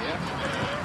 Yeah.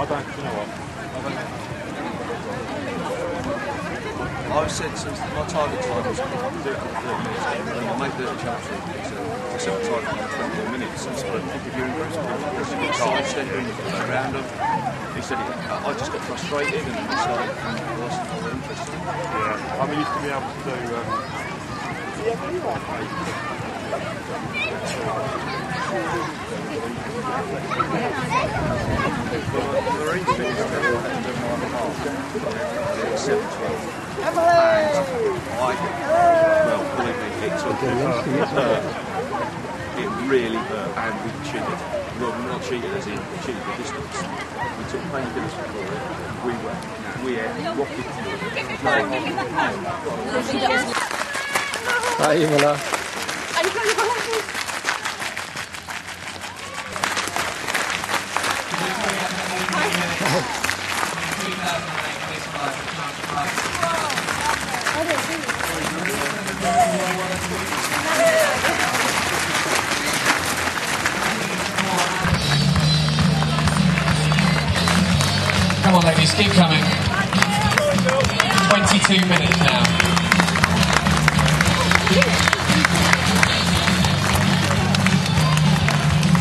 I don't, you know what? I don't know. I've said since my target time was 30 minutes, and I made the challenge so I set the target time 24 minutes. And so I think if you're in groups, you're side stepping around them. He said, I I just got frustrated and decided I wasn't all interested. Yeah, I'm used to be able to do. Um, The race thing is I had to do nine and a half. It's seven twelve. And I, well, believe me, it took it. It really hurt, and we cheated. Well, we're not cheated as in we cheated the distance. We took painkillers for it. We were, we had rocket Ahí me on, ladies, keep coming. 22 minutes now.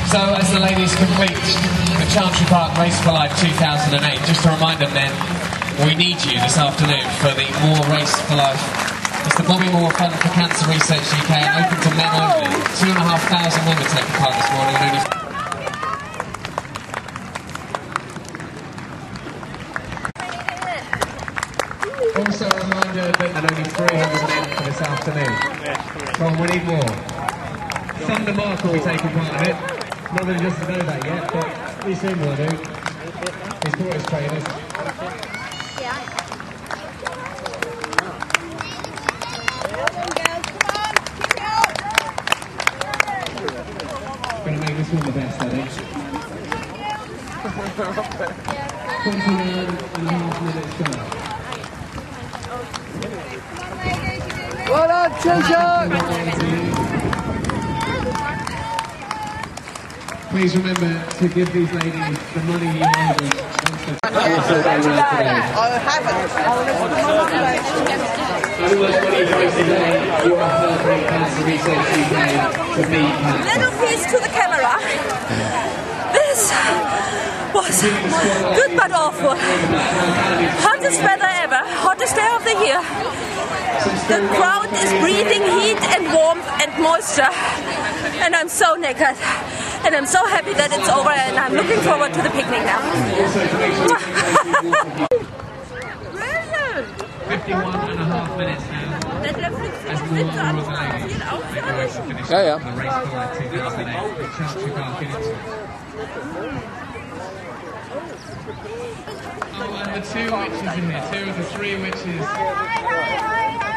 So, as the ladies complete the Chantry Park Race for Life 2008, just to remind them then, we need you this afternoon for the More Race for Life. It's the Bobby Moore Fund for Cancer Research UK, open to men only. Two and a half thousand women taking part this morning, Also a reminder that and only 300 men for this afternoon. Come on, we need more. Thunder Mark will be taking part in it. Not that he doesn't know that yet, but he soon will do. He's brought his trainers. To make this one the best, I think. 29 and a half minutes. Well done, Trisha! Please remember to give these ladies the money you owe them once they've also they were today. Over 20 today, you are helping Cancer Research UK to beat cancer. little piece to the camera. This was good but awful. Hottest weather ever, hottest day of the year. The crowd is breathing heat and warmth and moisture. And I'm so naked. And I'm so happy that it's over and I'm looking forward to the picnic now. Brilliant! 51 and a half minutes now. That fliegt As sich more nicht an. of the ladies Passiert auch make gar their way nicht. to finish Ja, ja. the race for life 2008 at Chantry Park in Ipswich. Oh, and the two witches in here, two of the three witches. Hi, hi, hi,